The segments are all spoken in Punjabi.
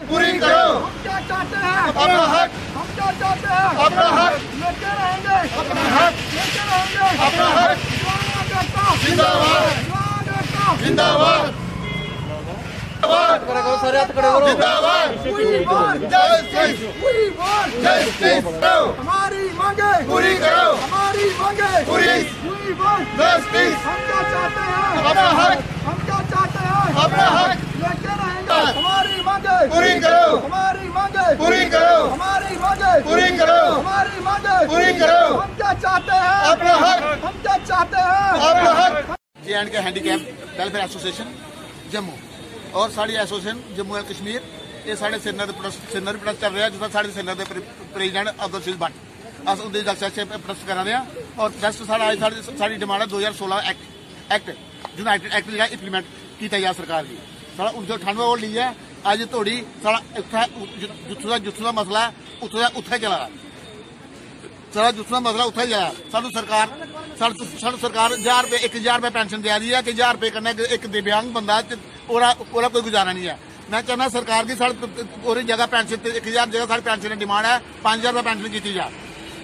पूरी करो। हम क्या चाहते हैं? अपना हक। हम क्या चाहते हैं? अपना हक। लेके रहेंगे। अपना हक। लेके रहेंगे। अपना हक। जिंदाबाद। जिंदाबाद। हमारी मांगे। पूरी करो। हमारी मांगे। पूरी। जस्टिस हम क्या चाहते हैं? हमारी मांगे पूरी करो हमारी मांगे पूरी करो हम क्या चाहते हैं अपना हक हम क्या चाहते हैं अपना हक J and K handicap welfare association Jammu ਔਰ ਸਾਡੀ ਐਸੋਸੀਏਸ਼ਨ ਜੰਮੂ ਐਂਡ ਕਸ਼ਮੀਰ ਇਹ ਸਾਡੇ ਸਿਨਰ ਦੇ ਪ੍ਰੋਟੈਸਟ ਸਿਨਰ ਪ੍ਰੋਟੈਸਟ ਚੱਲ ਰਿਹਾ ਜਿਸ ਤਰ੍ਹਾਂ ਸਾਡੇ ਸਿਨਰ ਦੇ ਪ੍ਰੈਜ਼ੀਡੈਂਟ ਅਬਦੁਲ ਅਜ਼ੀਜ਼ ਭੱਟ ਅਸ ਉਹਦੇ ਜਲਸੇ ਸੇ ਪ੍ਰੋਟੈਸਟ ਕਰਾ ਰਹੇ ਹਾਂ ਔਰ ਪ੍ਰੋਟੈਸਟ ਸਾਡਾ ਅੱਜ ਸਾਡੀ ਸਾਡੀ ਡਿਮਾਂਡ ਹੈ 2016 ਐਕਟ ਐਕਟ ਯੂਨਾਈਟਿਡ ਐਕਟ ਜਿਹੜਾ ਇੰਪਲੀਮੈਂਟ ਕੀਤਾ ਜਾ ਸਰਕਾਰ ਦੀ ਸਾਡਾ 1998 ਉਹ ਲਈ ਹੈ ਅੱਜ ਤੋੜੀ ਸਾਡਾ ਉੱਥੇ ਜਿੱਥੋਂ ਦਾ ਜਿੱਥੋਂ ਦਾ ਮਸਲਾ ਹੈ, ਉੱਥੇ ਉੱਥੇ ਚਲਾ ਰਿਹਾ ਸਾਡਾ ਮਸਲਾ ਉੱਥੇ ਹੀ ਆਇਆ ਸਾਨੂੰ ਸਰਕਾਰ, ਸਾਨੂੰ ਸਾਨੂੰ ਸਰਕਾਰ 1000 ਰੁਪਏ 1000 ਰੁਪਏ ਪੈਨਸ਼ਨ ਦੇ ਰਹੀ ਹੈ ਕਿ 1000 ਰੁਪਏ ਕਰਨਾ ਇੱਕ ਦਿਵਿਆਂਗ ਬੰਦਾ ਤੇ ਉਹਦਾ ਉਹਦਾ ਕੋਈ ਗੁਜ਼ਾਰਾ ਨਹੀਂ ਹੈ। ਮੈਂ ਚਾਹੁੰਦਾ ਸਰਕਾਰ ਦੀ ਸਾਡੀ, ਉਹਦੀ ਜਗ੍ਹਾ ਪੈਨਸ਼ਨ ਤੇ 1000 ਜਗ੍ਹਾ ਸਾਡੀ ਪੈਨਸ਼ਨ ਦੀ ਡਿਮਾਂਡ ਹੈ। 5000 ਰੁਪਏ ਪੈਨਸ਼ਨ ਕੀਤੀ ਜਾ।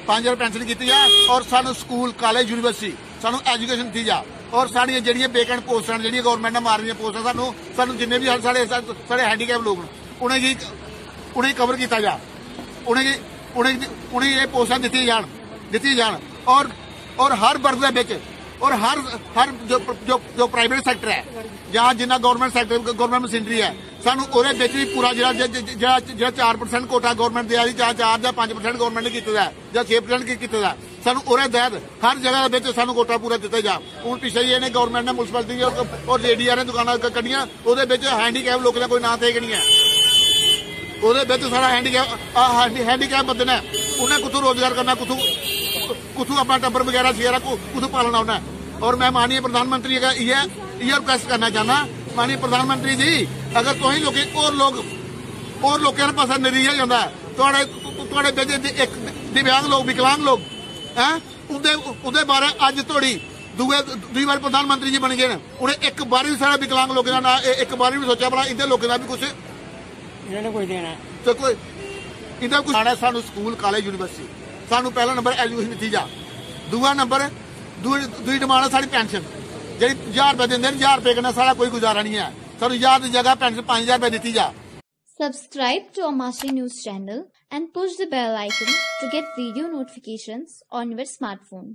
5000 ਪੈਨਸ਼ਨ ਕੀਤੀ ਜਾ ਔਰ ਸਾਨੂੰ ਸਕੂਲ, ਕਾਲਜ, ਯੂਨੀਵਰਸਿਟੀ ਸਾਨੂੰ ਐਜੂਕੇਸ਼ਨ ਦਿੱਤੀ ਜਾ। ਔਰ ਸਾਡੀਆਂ ਜਿਹੜੀਆਂ ਬੇਕੈਂਟ ਪੋਸਟਾਂ ਜਿਹੜੀਆਂ ਗਵਰਨਮੈਂਟ ਨੇ ਮਾਰੀਆਂ ਪੋਸਟਾਂ ਸਾਨੂੰ ਸਾਨੂੰ ਜਿੰਨੇ ਵੀ ਸਾਡੇ ਸਾਡੇ ਹੈਂਡੀਕੈਪ ਲੋਕ ਨੇ, ਉਹਨਾਂ ਦੀ, ਉਹਨੇ ਕਵਰ ਕੀਤਾ ਜਾ। ਉਹਨੇ ਉਹਨੇ ਉਹਨੇ ਇਹ ਪੋਸਟਾਂ ਦਿੱਤੀ ਜਾਣ ਦਿੱਤੀ ਜਾਣ। ਔਰ ਔਰ ਹਰ ਵਰਗ ਦੇ ਵਿੱਚ, ਔਰ ਹਰ ਹਰ ਜੋ ਜੋ ਪ੍ਰਾਈਵੇਟ ਸੈਕਟਰ ਹੈ, ਜਾਂ ਜਿੰਨਾ ਗਵਰਨਮੈਂਟ ਸੈਕਟਰ ਗਵਰਨਮੈਂਟ ਮਸ਼ੀਨਰੀ ਹੈ, ਸਾਨੂੰ ਉਹਦੇ ਵਿੱਚ ਵੀ ਪੂਰਾ ਜਿਹੜਾ ਜਿਹੜਾ ਜਿਹੜਾ 4% ਕੋਟਾ ਗਵਰਨਮੈਂਟ ਦੇ ਆ, ਜਾਂ 4 ਜਾਂ 5% ਗਵਰਨਮੈਂਟ ਨੇ ਕੀਤਾ ਹੈ, ਜਾਂ 6% ਕੀ ਕੀਤਾ ਹੈ, ਸਾਨੂੰ ਉਹਦੇ ਤਹਿਤ ਹਰ ਜਗ੍ਹਾ ਦੇ ਵਿੱਚ ਸਾਨੂੰ ਕੋਟਾ ਪੂਰਾ ਦਿੱਤਾ ਜਾ। ਹੁਣ ਪਿੱਛੇ ਹੀ ਇਹਨੇ ਗਵਰਨਮੈਂਟ ਨੇ ਮੁਨਸਪੈਲਿਟੀ ਔਰ ਰੇਡੀਆ ਨੇ ਦੁਕਾਨਾਂ ਕੱਢੀਆਂ, ਉਹਦੇ ਵਿੱਚ ਹੈਂਡੀਕੈਪ ਲੋਕਾਂ ਦਾ ਕੋਈ ਨਾਂ ਤੇ ਨਹੀਂ ਹੈ। ਉਹਦੇ ਵਿੱਚ ਸਾਡਾ ਹੈਂਡੀਕੈਪ ਆ ਹੈਂਡੀਕੈਪ ਬੰਦੇ ਨੇ, ਉਹਨੇ ਕਿਥੋਂ ਰੋਜ਼ਗਾਰ ਕਰਨਾ ਕਿਥੋਂ ਕਿਥੋਂ ਆਪਣਾ ਟੱਬਰ ਵਗੈਰਾ ਸਿਆਰਾ ਕਿਥੋਂ ਪਾਲਣਾ ਉਹਨਾਂ। ਔਰ ਮੈਂ ਮਾਨਯ ਪ੍ਰਧਾਨ ਮੰਤਰੀ ਦਾ ਇਹ ਇਹ ਰਿਕੁਐਸਟ ਕਰਨਾ ਚਾਹਨਾ ਮਾਨਯ ਪ੍ਰਧਾਨ ਮੰਤਰੀ ਜੀ, ਅਗਰ ਤੁਸੀਂ ਲੋਕੀ ਔਰ ਲੋਕ ਔਰ ਲੋਕਾਂ ਦੇ ਪਾਸਾ ਨਰੀਆ ਜਾਂਦਾ, ਤੁਹਾਡੇ ਤੁਹਾਡੇ ਵਿੱਚ ਇੱਕ ਦਿਵਿਆਂਗ ਲੋਕ, ਵਿਕਲਾਂਗ ਲੋਕ, ਹੈ, ਉਹਦੇ ਉਹਦੇ ਬਾਰੇ ਅੱਜ ਤੁਹਾਡੀ ਦੂਏ, ਦੂਈ ਵਾਰ ਪ੍ਰਧਾਨ ਮੰਤਰੀ ਜੀ ਬਣ ਗਏ ਨੇ। ਉਹਨੇ ਇੱਕ ਵਾਰ ਵੀ ਸਾਰਾ ਵਿਕਲਾਂਗ ਲੋਕਾਂ ਦਾ ਇੱਕ ਵਾਰ ਵੀ ਸੋਚਿਆ ਬਣਾ ਇਹਦੇ ਲੋਕਾਂ ਦਾ ਵੀ ਕੁਝ ਇਹਨਾਂ ਨੇ ਕੋਈ ਦੇਣਾ। ਕੋਈ ਇਹਦਾ ਕੁਝ ਆਣਾ ਸਾਨੂੰ ਸਕੂਲ ਕਾਲਜ ਯੂਨੀਵਰਸਿਟੀ ਸਾਨੂੰ ਪਹਿਲਾ ਨੰਬਰ ਐਜੂਕੇਸ਼ਨ ਦਿੱਤੀ ਜਾ। ਦੂਆ ਨੰਬਰ ਦੂਜੀ ਡਿਮਾਂਡ ਹੈ ਸਾਡੀ ਪੈਨਸ਼ਨ ਜਿਹੜੀ 1000 ਰੁਪਏ ਦਿੰਦੇ ਨੇ 1000 ਰੁਪਏ ਕਰਨਾ ਸਾਡਾ ਕੋਈ ਗੁਜ਼ਾਰਾ ਨਹੀਂ ਹੈ। ਸਾਨੂੰ 1000 ਦੀ ਜਗ੍ਹਾ ਪੈਨਸ਼ਨ 5000 ਰੁਪਏ ਦਿੱਤੀ ਜਾ। Subscribe to Amasi News channel and push the bell icon to get video notifications on your smartphone.